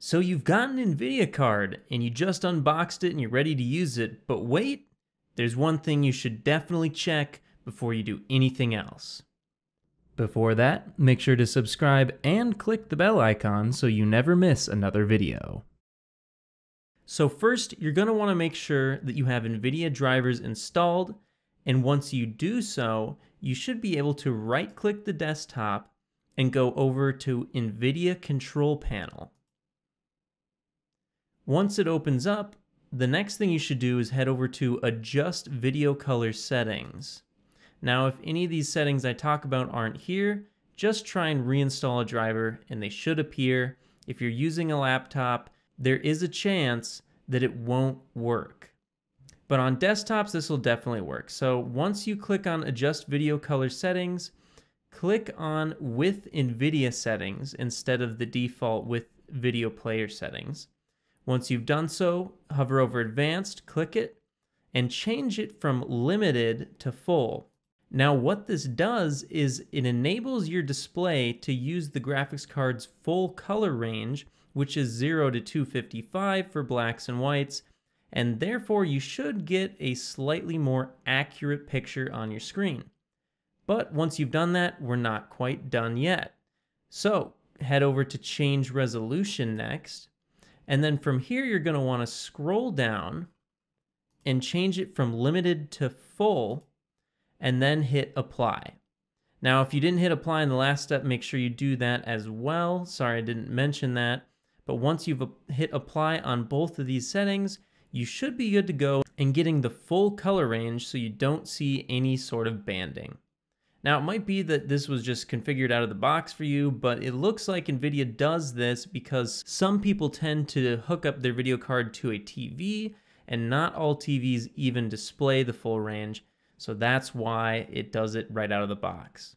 So you've got an NVIDIA card and you just unboxed it and you're ready to use it, but wait, there's one thing you should definitely check before you do anything else. Before that, make sure to subscribe and click the bell icon so you never miss another video. So first, you're going to want to make sure that you have NVIDIA drivers installed, and once you do so, you should be able to right-click the desktop and go over to NVIDIA Control Panel. Once it opens up, the next thing you should do is head over to Adjust Video Color Settings. Now, if any of these settings I talk about aren't here, just try and reinstall a driver and they should appear. If you're using a laptop, there is a chance that it won't work. But on desktops, this will definitely work. So once you click on Adjust Video Color Settings, click on With NVIDIA Settings instead of the default with Video Player Settings. Once you've done so, hover over Advanced, click it, and change it from Limited to Full. Now what this does is it enables your display to use the graphics card's full color range, which is 0 to 255 for blacks and whites, and therefore you should get a slightly more accurate picture on your screen. But once you've done that, we're not quite done yet. So head over to change resolution next, and then from here, you're going to want to scroll down and change it from limited to full and then hit apply. Now, if you didn't hit apply in the last step, make sure you do that as well. Sorry, I didn't mention that. But once you've hit apply on both of these settings, you should be good to go and getting the full color range so you don't see any sort of banding. Now, it might be that this was just configured out of the box for you, but it looks like NVIDIA does this because some people tend to hook up their video card to a TV, and not all TVs even display the full range, so that's why it does it right out of the box.